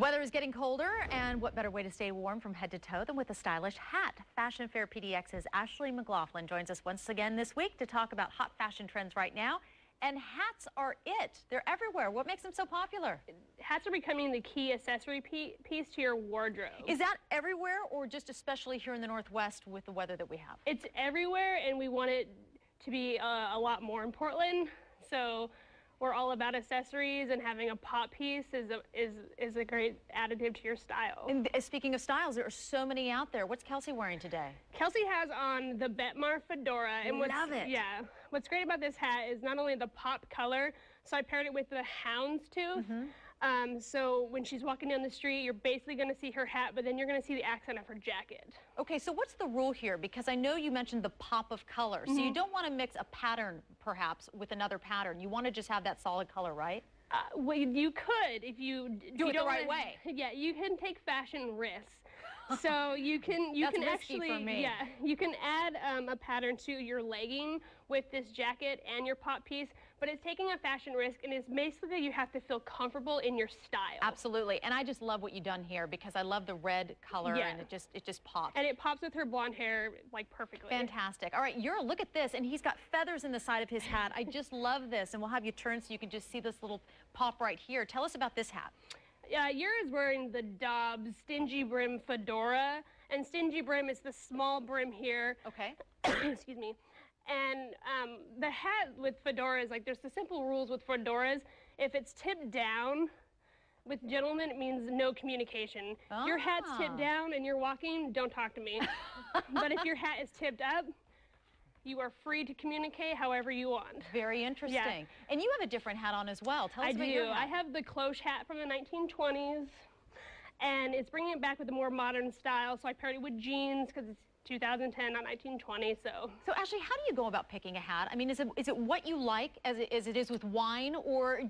The weather is getting colder, and what better way to stay warm from head to toe than with a stylish hat? Fashion Fair PDX's Ashley McLaughlin joins us once again this week to talk about hot fashion trends right now. And hats are it. They're everywhere. What makes them so popular? Hats are becoming the key accessory piece to your wardrobe. Is that everywhere or just especially here in the Northwest with the weather that we have? It's everywhere, and we want it to be uh, a lot more in Portland. So we're all about accessories and having a pop piece is a, is is a great additive to your style. And speaking of styles, there are so many out there. What's Kelsey wearing today? Kelsey has on the Betmar fedora. And Love it. Yeah. What's great about this hat is not only the pop color, so I paired it with the houndstooth. Mm -hmm. Um, so when she's walking down the street, you're basically going to see her hat, but then you're going to see the accent of her jacket. Okay, so what's the rule here? Because I know you mentioned the pop of color. Mm -hmm. So you mm-hmm. don't want to mix a pattern, perhaps, with another pattern. You want to just have that solid color, right? Uh, well, you could if you do it the right way. Yeah, you can take fashion risks. So you can you That's can actually yeah you can add um, a pattern to your legging with this jacket and your pop piece, but it's taking a fashion risk and it's basically you have to feel comfortable in your style. Absolutely, and I just love what you've done here because I love the red color yeah. and it just it just pops. And it pops with her blonde hair like perfectly. Fantastic. All right, you're look at this, and he's got feathers in the side of his hat. I just love this, and we'll have you turn so you can just see this little pop right here. Tell us about this hat. Yeah, yours wearing the Dobbs Stingy Brim Fedora, and Stingy Brim is the small brim here. Okay. Excuse me. And um, the hat with fedoras, like there's the simple rules with fedoras. If it's tipped down, with gentlemen, it means no communication. Ah. Your hat's tipped ah. down and you're walking, don't talk to me. but if your hat is tipped up, you are free to communicate however you want. Very interesting. Yeah. And you have a different hat on as well. Tell us I about do. your hat. I have the cloche hat from the 1920s, and it's bringing it back with a more modern style. So I paired it with jeans because it's 2010, not 1920. So, so Ashley, how do you go about picking a hat? I mean, is it is it what you like as it, as it is with wine, or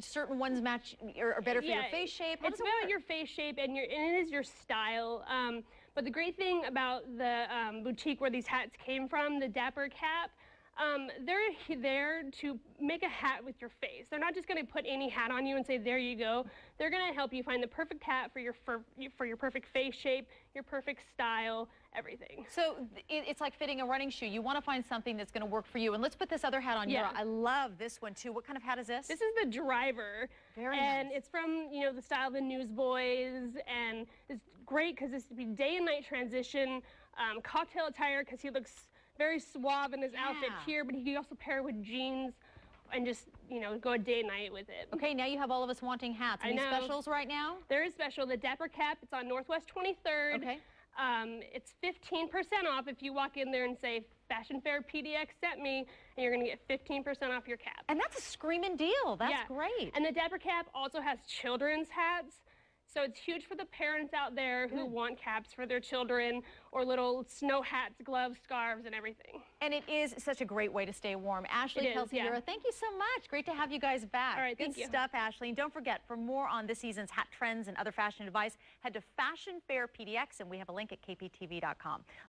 certain ones match or are better for yeah, your face shape? How it's about your face shape and your and it is your style. Um, but the great thing about the um, boutique where these hats came from, the Dapper Cap, um, they're there to make a hat with your face. They're not just going to put any hat on you and say, there you go. They're going to help you find the perfect hat for your, for, for your perfect face shape, your perfect style, everything. So it's like fitting a running shoe. You want to find something that's going to work for you. And let's put this other hat on yeah. here. I love this one too. What kind of hat is this? This is the driver. Very And nice. it's from, you know, the style of the Newsboys. And it's great because this would be day and night transition, um, cocktail attire because he looks very suave in his yeah. outfit here, but he can also pair it with jeans and just, you know, go a day and night with it. Okay, now you have all of us wanting hats. Any specials right now? There is special. The Dapper Cap, it's on Northwest 23rd. Okay. Um, it's 15% off if you walk in there and say, Fashion Fair PDX sent me, and you're going to get 15% off your cap. And that's a screaming deal. That's yeah. great. And the Dapper Cap also has children's hats. So it's huge for the parents out there who Good. want caps for their children or little snow hats, gloves, scarves, and everything. And it is such a great way to stay warm. Ashley, Kelsey, yeah. thank you so much. Great to have you guys back. All right, Good thank you. stuff, Ashley. And don't forget, for more on this season's hat trends and other fashion advice, head to Fashion Fair PDX, and we have a link at kptv.com.